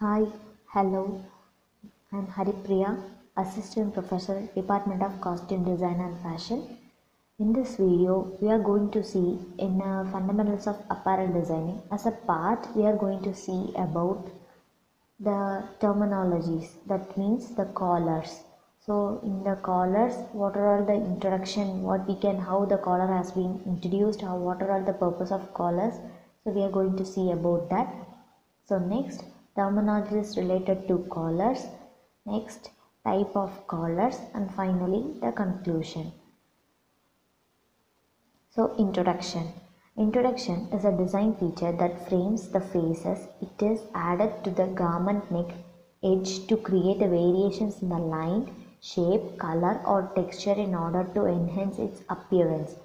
Hi, hello. I'm Haripriya, Assistant Professor, Department of Costume Design and Fashion. In this video, we are going to see in uh, fundamentals of apparel designing. As a part, we are going to see about the terminologies. That means the collars. So in the collars, what are all the introduction? What we can, how the collar has been introduced? How what are all the purpose of collars? So we are going to see about that. So next, terminologies related to collars. Next, type of collars, and finally the conclusion. So introduction. Introduction is a design feature that frames the faces. It is added to the garment neck edge to create variations in the line, shape, color or texture in order to enhance its appearance.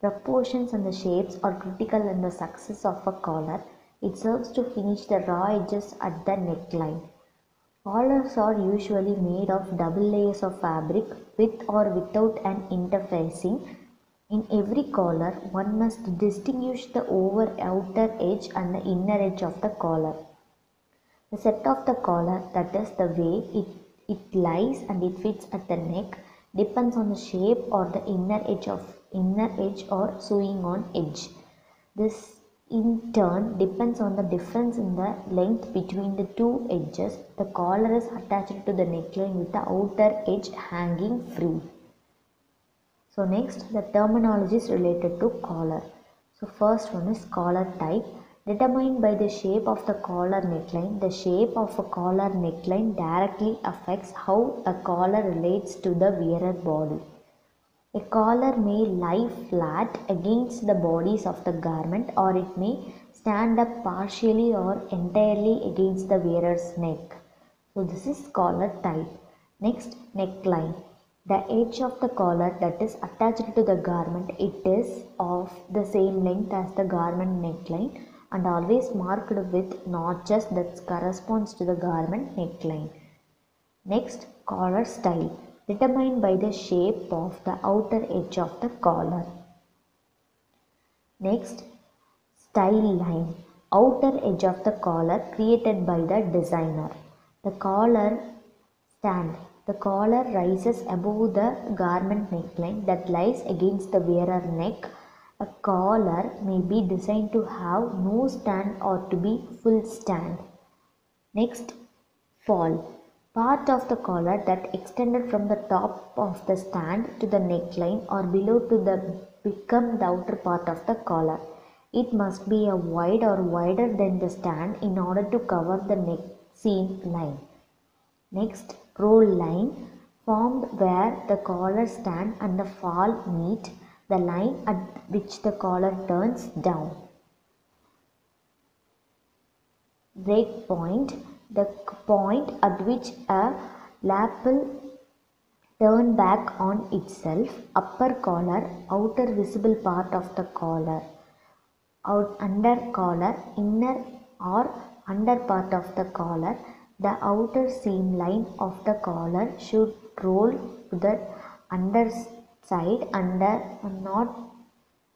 Proportions and the shapes are critical in the success of a collar. It serves to finish the raw edges at the neckline. Collars are usually made of double layers of fabric with or without an interfacing. In every collar, one must distinguish the over outer edge and the inner edge of the collar. The set of the collar, that is the way it, it lies and it fits at the neck, depends on the shape or the inner edge of inner edge or sewing on edge. This in turn depends on the difference in the length between the two edges. The collar is attached to the neckline with the outer edge hanging free. So next the terminology is related to collar. So first one is collar type determined by the shape of the collar neckline. The shape of a collar neckline directly affects how a collar relates to the wearer body. A collar may lie flat against the bodice of the garment or it may stand up partially or entirely against the wearer's neck. So this is collar type. Next neckline. The edge of the collar that is attached to the garment it is of the same length as the garment neckline and always marked with notches that corresponds to the garment neckline. Next collar style determined by the shape of the outer edge of the collar. Next, style line, outer edge of the collar created by the designer. The collar stand, the collar rises above the garment neckline that lies against the wearer neck. A collar may be designed to have no stand or to be full stand. Next, fall, part of the collar that extended from the top of the stand to the neckline or below to the become the outer part of the collar. It must be a wide or wider than the stand in order to cover the neck seam line. Next, roll line formed where the collar stand and the fall meet the line at which the collar turns down. Break point the point at which a lapel turn back on itself, upper collar, outer visible part of the collar, out under collar, inner or under part of the collar, the outer seam line of the collar should roll to the underside under not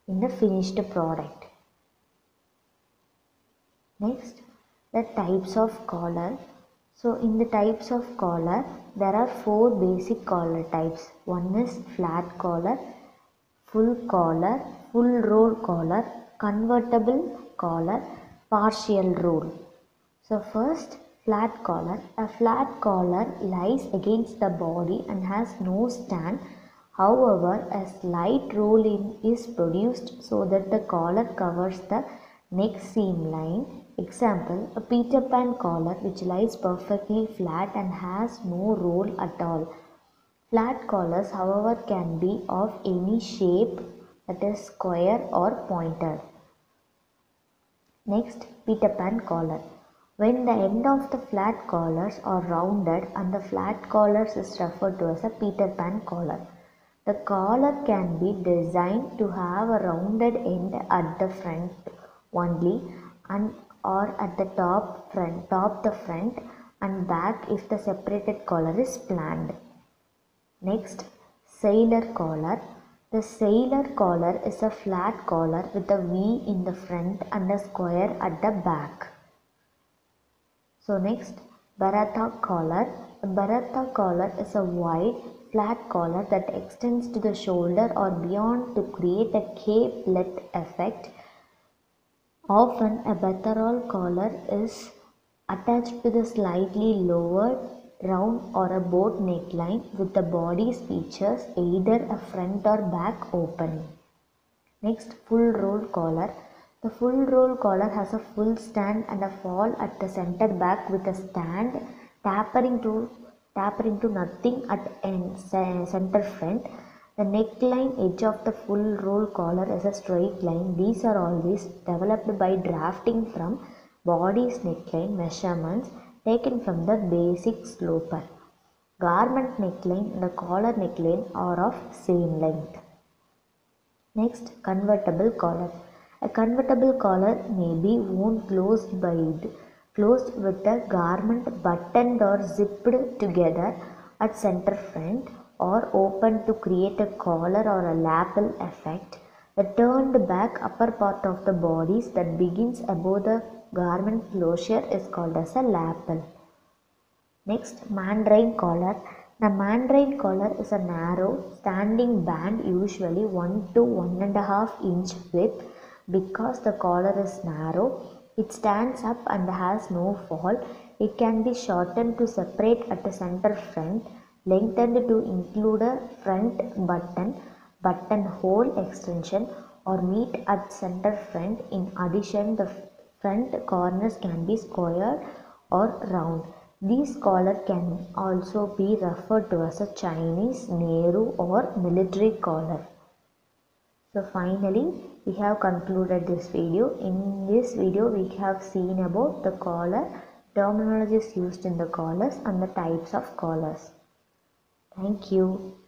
in the finished product. Next, the types of collar. So in the types of collar, there are four basic collar types. One is flat collar, full collar, full roll collar, convertible collar, partial roll. So first, flat collar. A flat collar lies against the body and has no stand. However, a slight roll in is produced so that the collar covers the neck seam line Example, a Peter Pan collar which lies perfectly flat and has no roll at all. Flat collars however can be of any shape that is square or pointed. Next, Peter Pan collar. When the end of the flat collars are rounded and the flat collars is referred to as a Peter Pan collar. The collar can be designed to have a rounded end at the front only and or at the top front top the front and back if the separated collar is planned. Next, sailor collar. The sailor collar is a flat collar with a V in the front and a square at the back. So next, Bertha collar. A Bertha collar is a wide, flat collar that extends to the shoulder or beyond to create a cape-let effect. Often, a Bertha collar is attached to the slightly lowered round or a boat neckline with the bodice features either a front or back opening. Next, full roll collar. The full roll collar has a full stand and a fall at the center back with a stand tapering to tapering to nothing at end center front. The neckline edge of the full roll collar is a straight line. These are always developed by drafting from body's neckline measurements taken from the basic sloper. Garment neckline and the collar neckline are of same length. Next, convertible collar. A convertible collar may be worn closed by closed with a garment buttoned or zipped together at center front or open to create a collar or a lapel effect. The turned back upper part of the bodice that begins above the garment closure is called as a lapel. Next, mandarin collar. The mandarin collar is a narrow standing band usually 1 to 1.5 inch width because the collar is narrow. It stands up and has no fall. It can be shortened to separate at the center front, lengthened to include a front button, buttonhole extension or meet at center front. In addition, the front corners can be square or round. These collar can also be referred to as a Chinese, Nehru or military collar. So finally, we have concluded this video. In this video, we have seen about the collar, terminologies used in the collars and the types of collars. Thank you.